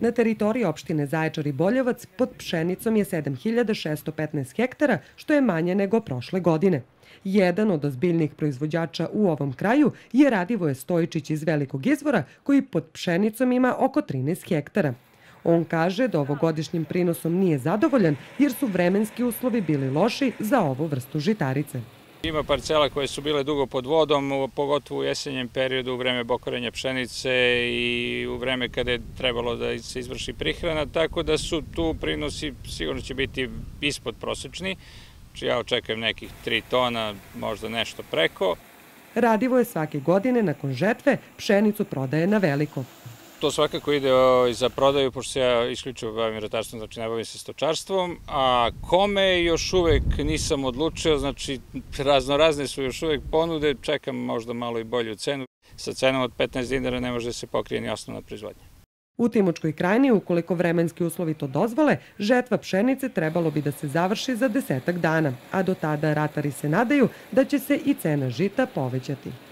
Na teritoriji opštine Zaječar i Boljevac pod pšenicom je 7615 hektara, što je manje nego prošle godine. Jedan od ozbiljnih proizvođača u ovom kraju je Radivoje Stojičić iz Velikog izvora, koji pod pšenicom ima oko 13 hektara. On kaže da ovogodišnjim prinosom nije zadovoljan jer su vremenski uslovi bili loši za ovu vrstu žitarice. Ima parcela koje su bile dugo pod vodom, pogotovo u jesenjem periodu, u vreme bokorenja pšenice i u vreme kada je trebalo da se izvrši prihrana, tako da su tu prinosi sigurno će biti ispod prosečni. Ja očekujem nekih 3 tona, možda nešto preko. Radivo je svake godine nakon žetve pšenicu prodaje na veliko. To svakako ide za prodaju, pošto se ja isključivo bavim ratarstvom, znači ne bavim se stočarstvom, a kome još uvek nisam odlučio, znači raznorazne su još uvek ponude, čekam možda malo i bolju cenu. Sa cenom od 15 dinara ne može da se pokrije ni osnovna proizvodnja. U Timočkoj krajini, ukoliko vremenski uslovi to dozvole, žetva pšenice trebalo bi da se završi za desetak dana, a do tada ratari se nadaju da će se i cena žita povećati.